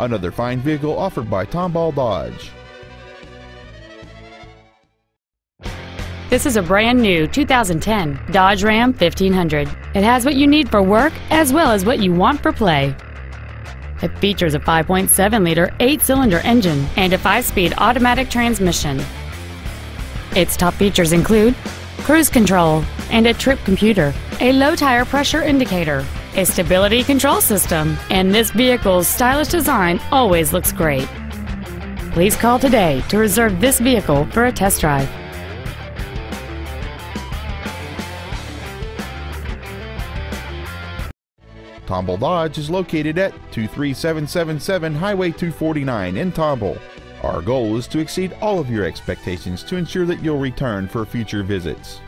Another fine vehicle offered by Tomball Dodge. This is a brand new 2010 Dodge Ram 1500. It has what you need for work as well as what you want for play. It features a 5.7 liter, 8 cylinder engine and a 5 speed automatic transmission. Its top features include cruise control and a trip computer, a low tire pressure indicator, a stability control system, and this vehicle's stylish design always looks great. Please call today to reserve this vehicle for a test drive. Tomball Dodge is located at 23777 Highway 249 in Tomball. Our goal is to exceed all of your expectations to ensure that you'll return for future visits.